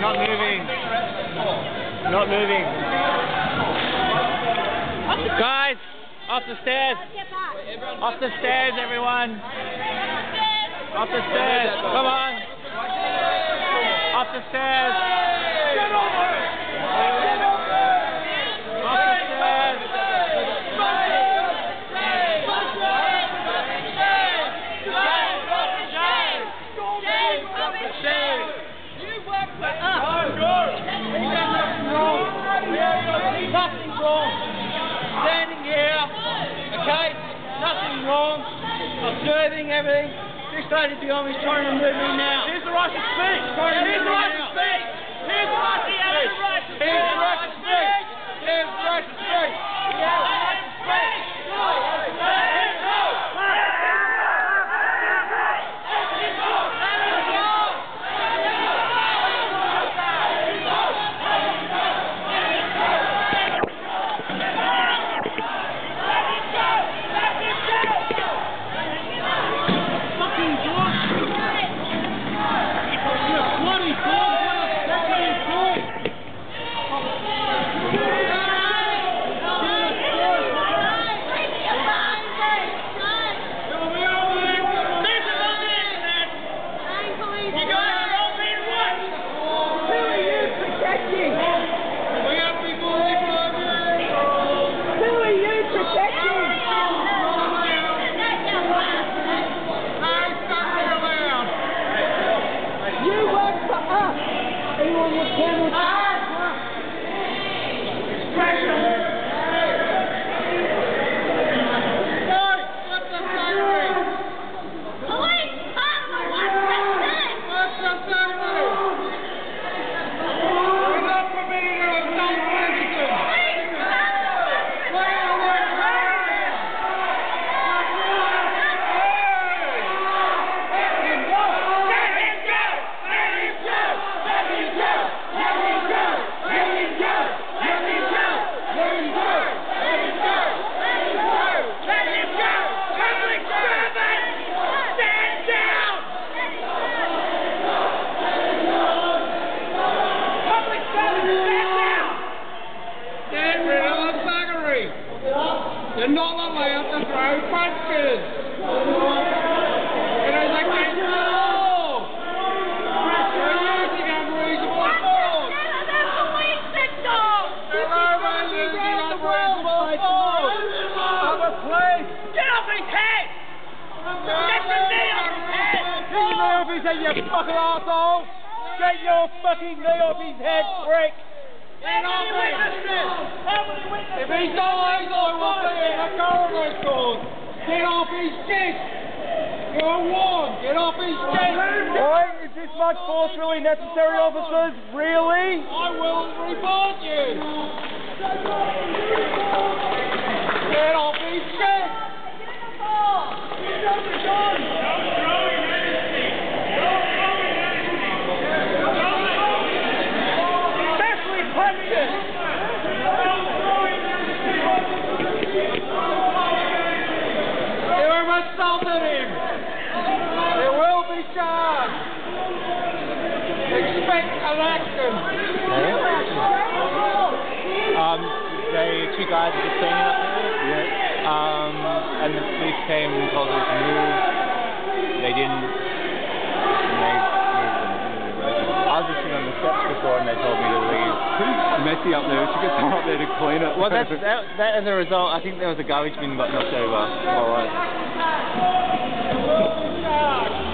not moving. Not moving. Guys, off the stairs. Off the stairs, everyone. Off the stairs. Come on. Off the stairs. The stairs. Nothing Observing everything. This lady behind me is trying to move me now. Here's the right to speak. Trying to Here's move the me right to now. speak. Here's the right to Here's speak. the right to speak. Here's the right to speak. Here's the right to speak. Here's the right to speak. Get rid of the buggery. Not allowed to throw punches. It is against the law. You're using unreasonable force. You're using unreasonable force. Other police. Get off his head! Get your knee off his head! Get your knee off his head, you fucking arsehole! Get your fucking knee off his head, prick! Get off his How witnesses? If he dies, I will be in the coroner's court. Get off his dick. You're warned. Get off his dick. Alright, is this much force really necessary, officers? Really? I will report you. Get off his dick. Especially they two guys were just standing up there. Yeah. Um, and the police came and told them to move. They didn't. And they moved them. I was just sitting on the steps before, and they told me to leave. Pretty messy up there. We should get someone up there to clean it. Well, that's, that, that as a result, I think there was a garbage bin got knocked over. All right. Oh,